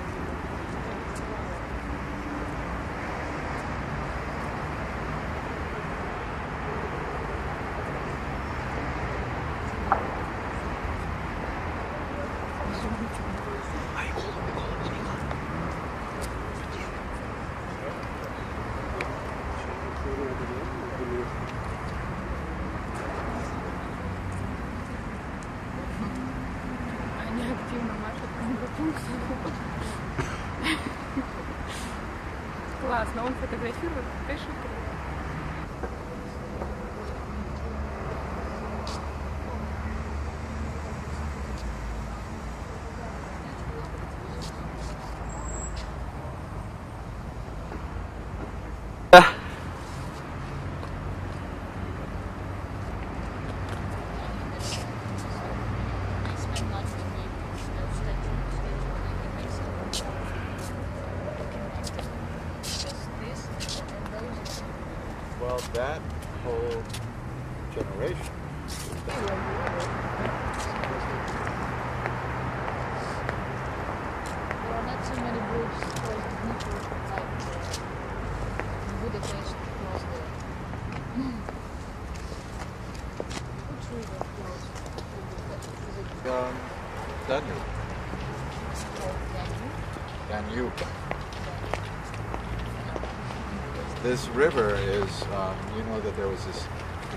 this river is, um, you know that there was this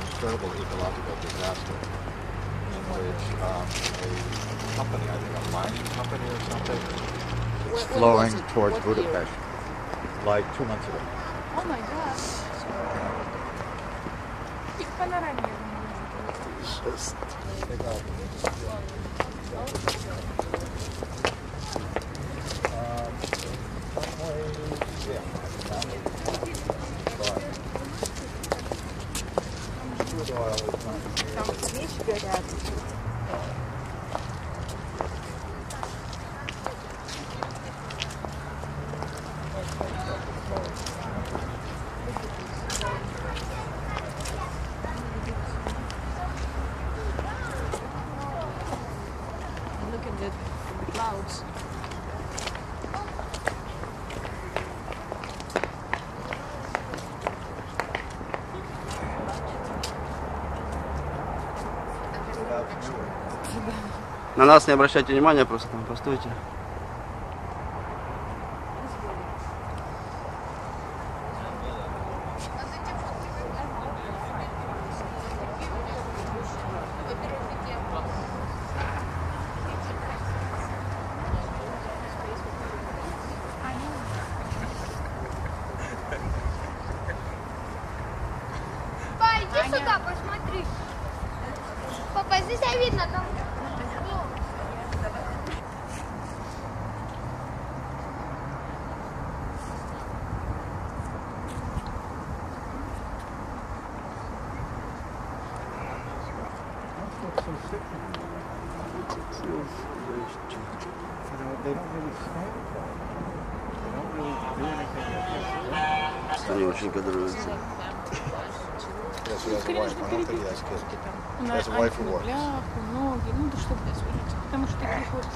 incredible ecological disaster in which um, a company, I think a mining company or something, was flowing what was towards what Budapest year? like two months ago. Oh my gosh. Just... нас не обращайте внимания, просто там постойте. Иди сюда, посмотри. Папа, здесь а видно На Has a wife who works. антимугляху, ноги, ну да что блядь, смотрите. Потому что таких вот...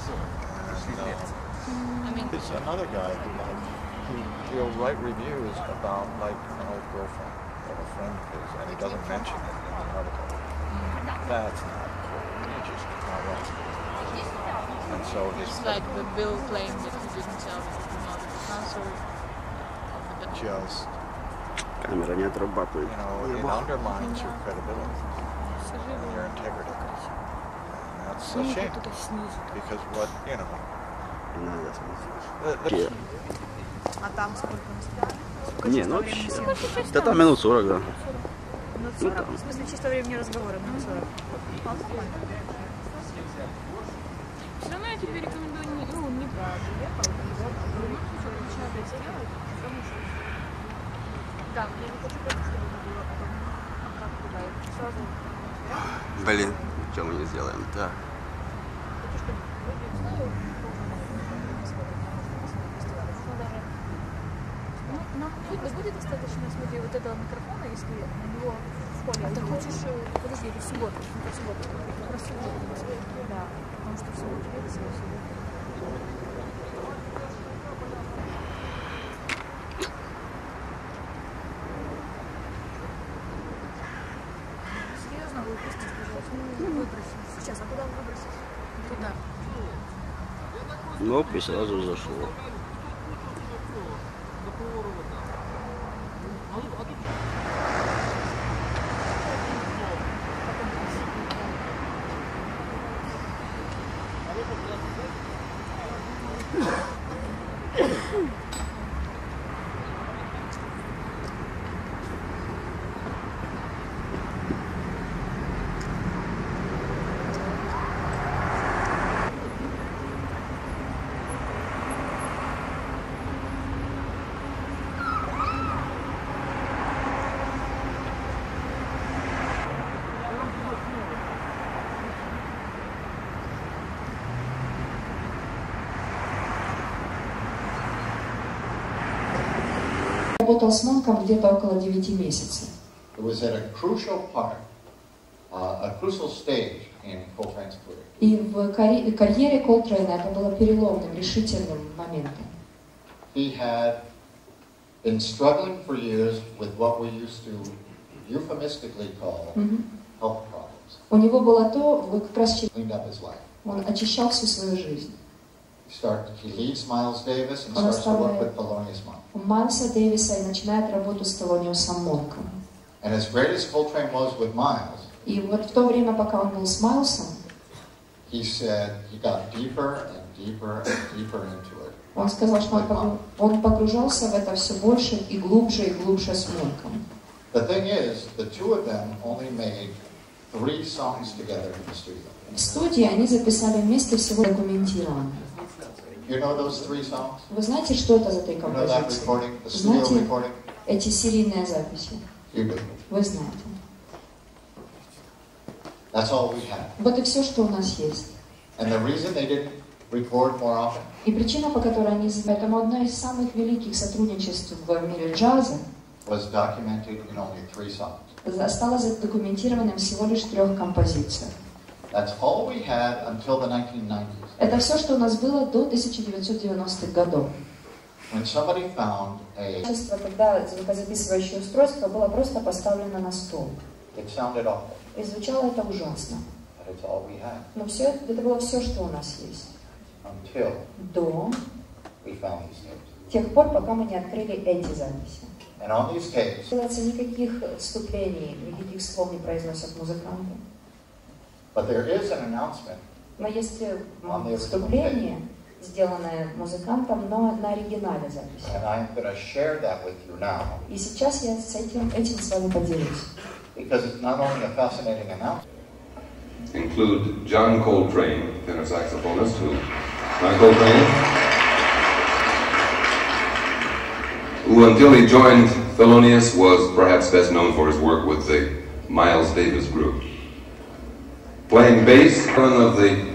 There's another guy who like he, he'll write reviews about like an old girlfriend of a friend of his, and he doesn't mention it in the article. That's not cool. You just not right. And so his It's like the bill claimed that he didn't tell the people about the cancer of the bed. just Камера не отрабатывает. you know it undermines your credibility That's a shame because what you know. А там сколько мы стояли? Сколько Не, ну вообще. Да там минут 40, да. Минут ну 40? там. В смысле, чисто времени разговора, минут 40. А, нормально. Все равно я тебе рекомендую не, ну, не. Да, я не хочу просто, чтобы было потом, а как туда, сразу Блин, что мы не сделаем? Да. Ну, нам будет, будет достаточно, смотри, вот этого микрофона, если на него в поле. А ты хочешь, э, подожди, это в субботу. В субботу. Про субботу. Да, потому что в субботу лекция, в кнопкой сразу зашло. Работал с Монком где-то около 9 месяцев. it was at a crucial part, uh, a crucial stage in Coltrane's career. И в карьере, карьере Колтрейна это было переломным, решительным моментом. He had been struggling for years with what we used to euphemistically call health problems. У него было то, как раз his life. он очищал всю свою жизнь. He started, he leaves Miles Davis and starts to work with Thelonious Monk. Майлса Дэвиса и начинает работу с Телониусом Монком. And as great as Coltrane was with Miles, И вот в то время, пока он был с Майлсом, he said he got deeper and deeper and deeper into it. он сказал, что он, он погружался в это все больше и глубже и глубже с Монком. The thing is, the two of them only made three songs together in the studio. В студии они записали вместе всего документированно. You know those three songs? Вы знаете, что это за три You know that композиции? recording, the studio Знаете, recording? эти серийные записи. You. Вы знаете. That's all we had. Вот и все, что у нас есть. And the reason they didn't record more often И причина, по которой они... Поэтому одно из самых великих сотрудничеств в мире джаза was documented in only three songs. осталось задокументированным всего лишь трех композициях. That's all we had until the 1990s, Это все, что у нас было до 1990-х годов. when somebody found a, Когда звукозаписывающее устройство было просто поставлено на стол. it sounded awful, И звучало это ужасно. but it's all we had Но все это, было все, что у нас есть. until До we found these tapes. тех пор, пока мы не открыли эти записи. And on these tapes, никаких вступлений, никаких слов не произносят музыканты. but there is an announcement Но есть э, On the original вступление, сделанное музыкантом, но на оригинале записи. And I'm going to share that with you now И сейчас я с этим, этим с вами поделюсь. because it's not only a fascinating announcement, include John Coltrane, tenor saxophonist, who John Coltrane, who until he joined Thelonious was perhaps best known for his work with the Miles Davis Group. Playing bass, one of the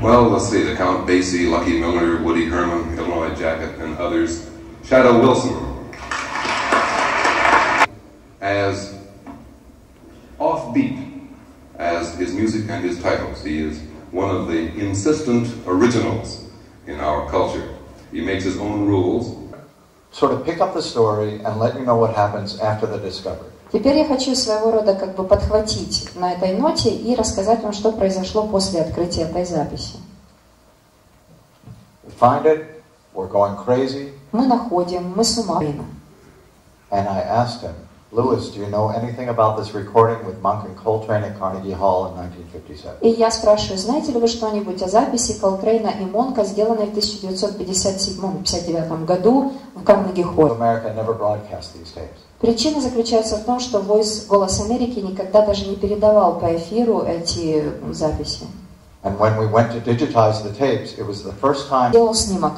well, let's see, the Count Basie, Lucky Millinder, Woody Herman, Illinois Jacquet, and others. Shadow Wilson. As offbeat as his music and his titles. He is one of the insistent originals in our culture. He makes his own rules, sort of pick up the story and let you know what happens after the discovery. Теперь я хочу своего рода как бы подхватить на этой ноте и рассказать вам, что произошло после открытия этой записи. Find it, we're going crazy, Мы находим, мы с ума. and I asked him, Lewis, do you know anything about this recording with Monk and Coltrane at Carnegie Hall in 1957? И я спрашиваю, знаете ли вы что-нибудь о записи Колтрейна и Монка, сделанной в 1957-59 году в Карнеги Холле? America never broadcast these tapes. Причина заключается в том, что Voice Голос Америки никогда даже не передавал по эфиру эти записи. And when we went to digitize the tapes, it was the first time Делал снимок.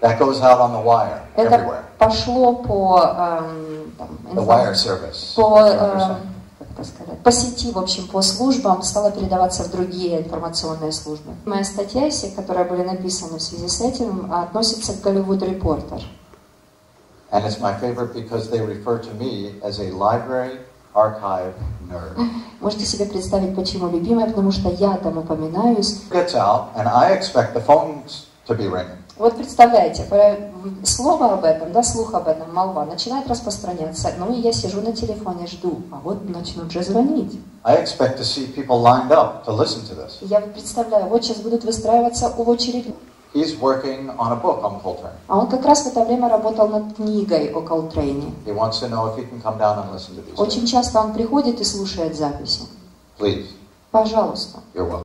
that goes out on the wire Это everywhere. пошло по, эм, там, The wire service. по, как это сказать, по сети, в общем, по службам, стало передаваться в другие информационные службы. Моя статья, все, которые были написаны в связи с этим, относится к Голливуд Репортер. And it's my favorite because they refer to me as a library archive nerd. *laughs* Можете себе представить, почему любимая, потому что я там упоминаюсь. Gets out, and I expect the phones to be ringing. Вот представляете, слово об этом, да, слух об этом, молва, начинает распространяться. Ну и я сижу на телефоне, жду, а вот начнут же звонить. I expect to see people lined up to listen to this. И Я представляю, вот сейчас будут выстраиваться в очередь. He's working on a book on Coltrane. А он как раз в это время работал над книгой о Колтрейне. He wants to know if he can come down and listen to these. Очень часто он приходит и слушает записи. Please, Пожалуйста. you're welcome.